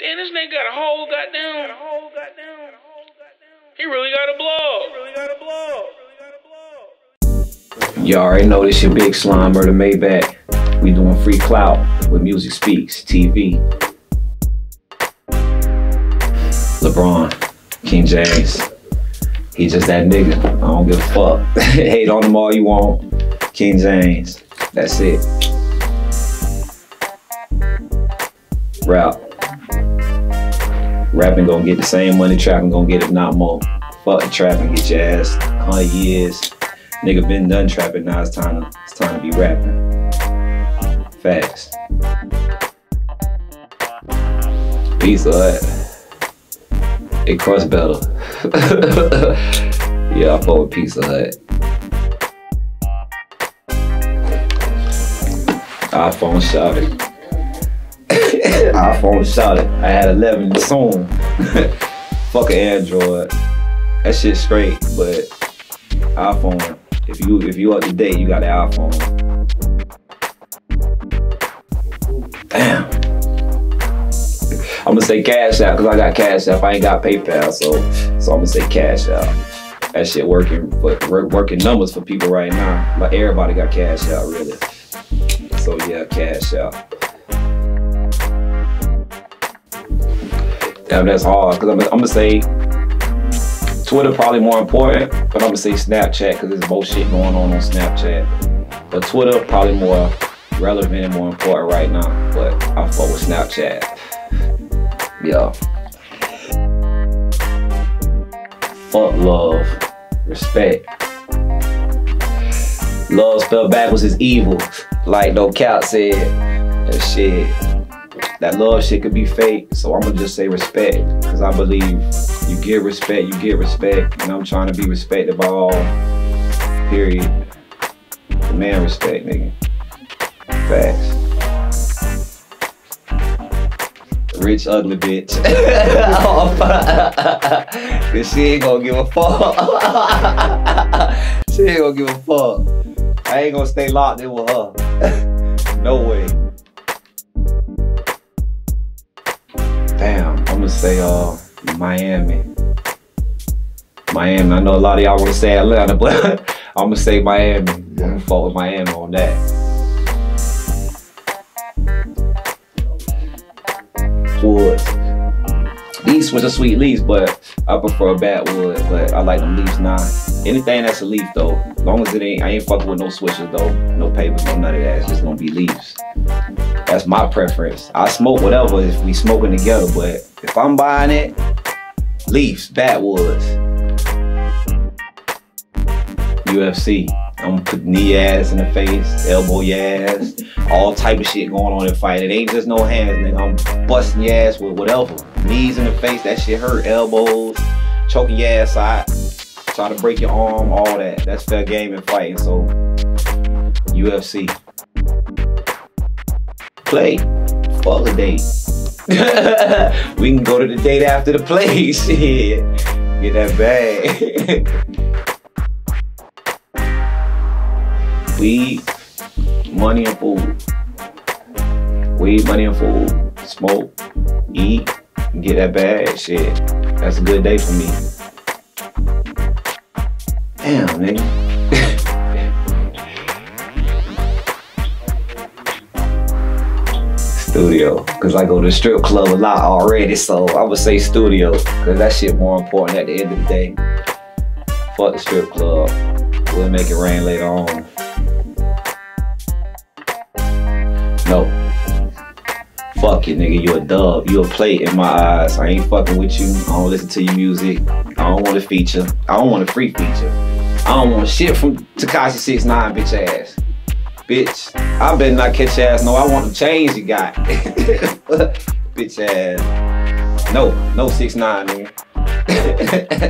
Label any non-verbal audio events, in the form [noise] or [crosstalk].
Damn, this nigga got a whole goddamn. Got a whole goddamn. He really got a blog. He really got a blog. Y'all already know this your big slimer, the Maybach. We doing free clout with Music Speaks TV. LeBron, King James. He just that nigga. I don't give a fuck. [laughs] Hate on him all you want. King James. That's it. Rap. Rapping gonna get the same money, trapping gonna get if not more. Fuck trapping, get your ass 100 years. Nigga been done trapping, now it's time to, it's time to be rapping. Facts. Pizza Hut. It crust better. [laughs] yeah, I fuck with Pizza Hut. iPhone shouted. iPhone shouted. I had 11 soon. [laughs] Fuck an Android. That shit straight, but iPhone. If you if you up to date, you got an iPhone. Damn. I'm gonna say Cash App because I got Cash App. I ain't got PayPal, so so I'm gonna say Cash App. That shit working for working numbers for people right now. Like everybody got Cash App, really. So yeah, Cash App. Damn, that's hard because I'm, I'm gonna say Twitter probably more important, but I'm gonna say Snapchat because there's more shit going on on Snapchat. But Twitter probably more relevant and more important right now. But I fuck with Snapchat. Yeah. Fuck love. Respect. Love spelled backwards is evil. Like No Cap said. That shit. That love shit could be fake. So I'm gonna just say respect. Cause I believe you get respect, you get respect. And I'm trying to be respected by all. Period. Man respect, nigga. Facts. Rich ugly bitch. [laughs] Cause she ain't gonna give a fuck. [laughs] she ain't gonna give a fuck. I ain't gonna stay locked in with her. [laughs] no way. Damn, I'm gonna say uh Miami. Miami. I know a lot of y'all wanna say Atlanta, [laughs] but I'm gonna say Miami. I'm gonna fuck with Miami on that. Was a sweet leaves, but I prefer a backwood. But I like them leaves now. Anything that's a leaf though, as long as it ain't, I ain't fucking with no switches though, no papers, no none of that. It's just gonna be leaves. That's my preference. I smoke whatever if we smoking together, but if I'm buying it, leaves, backwoods. UFC. I'm gonna put knee ass in the face, elbow ass, all type of shit going on in fight. It ain't just no hands, nigga. I'm busting your ass with whatever. Knees in the face, that shit hurt. Elbows, choking your ass out, try to break your arm, all that. That's fair game in fighting. So UFC. Play. Fuck a date. we can go to the date after the play. [laughs] Shit. Get that bag. [laughs] Weed, money and food. Weed, money and food. Smoke, eat, get that bag. Shit. That's a good day for me. Damn, nigga. [laughs] studio. Cause I go to the strip club a lot already, so I would say studio. Cause that shit more important at the end of the day. Fuck the strip club. We'll make it rain later on. Fuck it, nigga. You a dub. You a plate in my eyes. I ain't fucking with you. I don't listen to your music. I don't want a feature. I don't want a free feature. I don't want shit from Tekashi 69 bitch ass. Bitch, I better not catch ass. No, I want the change you got. bitch ass. No, no 6 9 nigga. Hell. [laughs]